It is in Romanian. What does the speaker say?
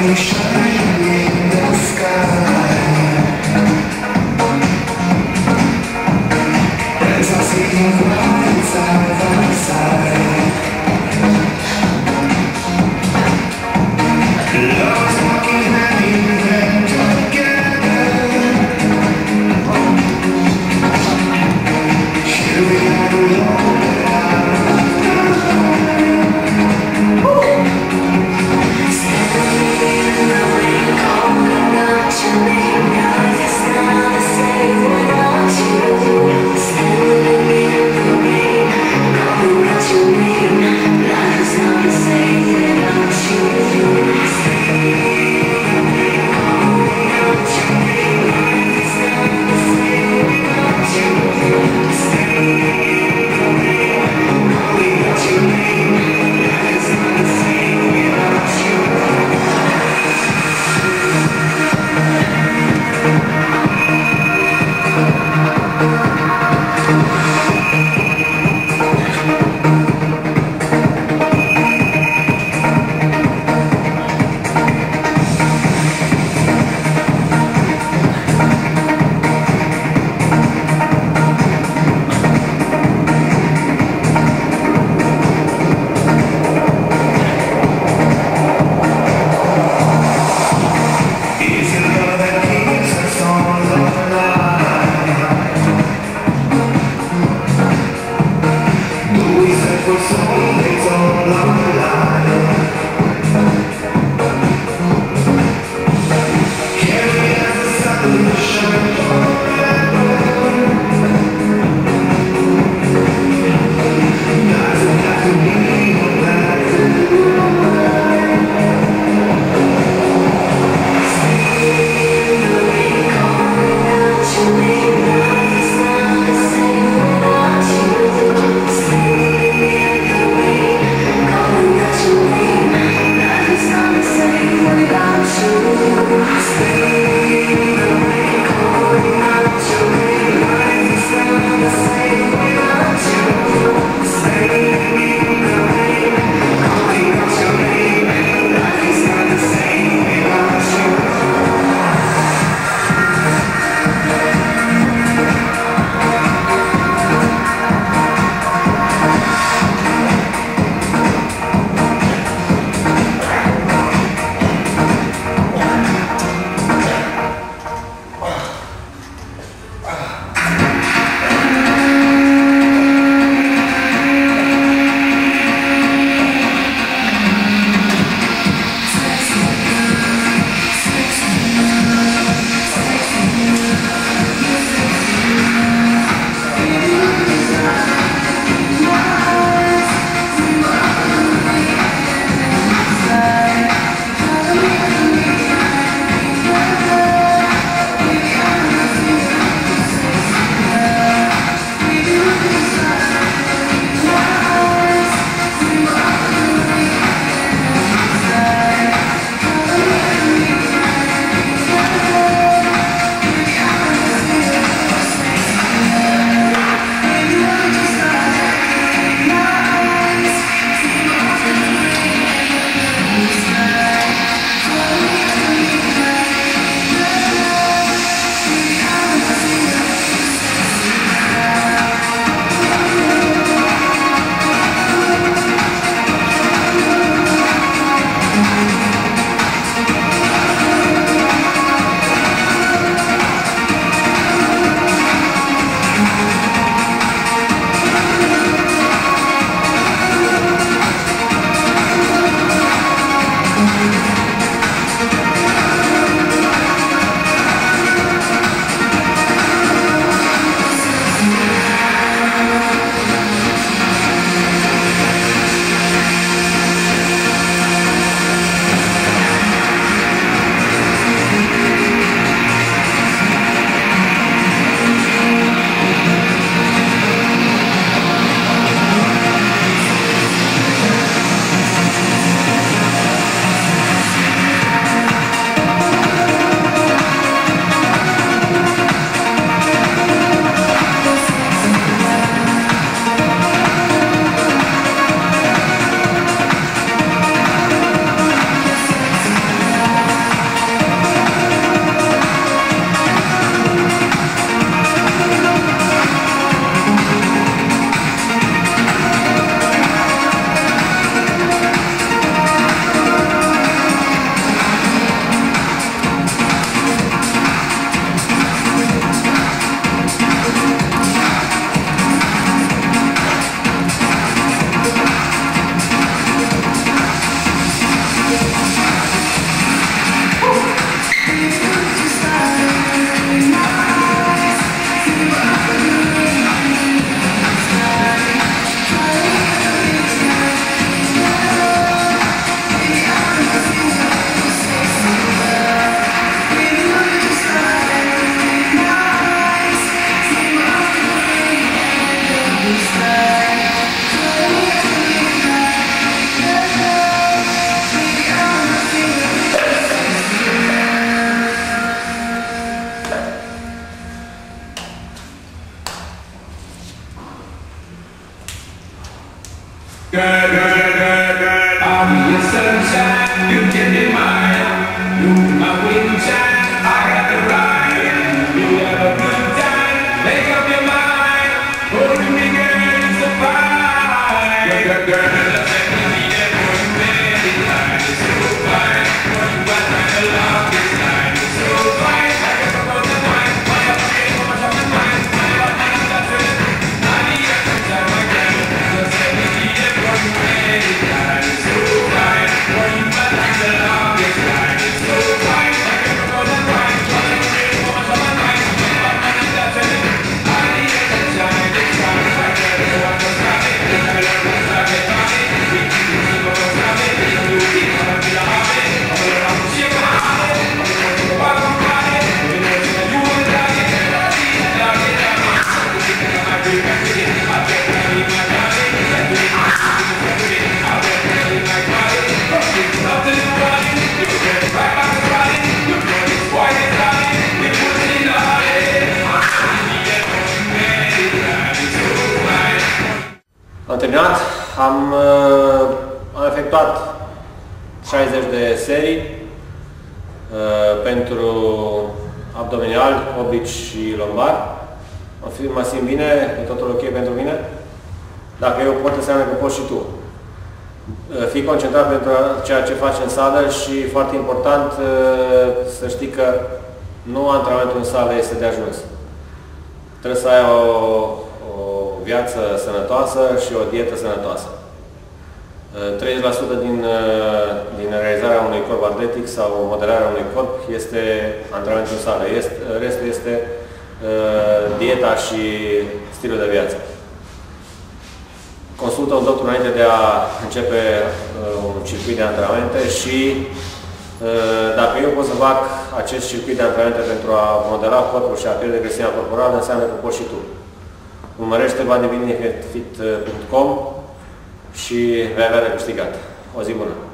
Shine, shine. Terminat. Am, uh, am efectuat 60 de serii uh, pentru abdominal, oblici și lombar. Mă simt bine, e totul ok pentru mine. Dacă eu pot, înseamnă că poți și tu. Uh, fii concentrat pentru ceea ce faci în sală și, foarte important, să știi că nu antrenamentul în sală este de ajuns. Trebuie să ai o, o viață sănătoasă și o dietă sănătoasă. 30% din, din realizarea unui corp atletic sau modelarea unui corp este antrenamentul în sală. Este, restul este uh, dieta și stilul de viață. Consultă un doctor înainte de a începe uh, un circuit de antrenamente și uh, dacă eu pot să fac acest circuit de antrenamente pentru a modela corpul și a pierde grăsimea corporală, înseamnă că poți și tu. Urmărește bodybuildingfit.com și vei avea de câștigat. O zi bună!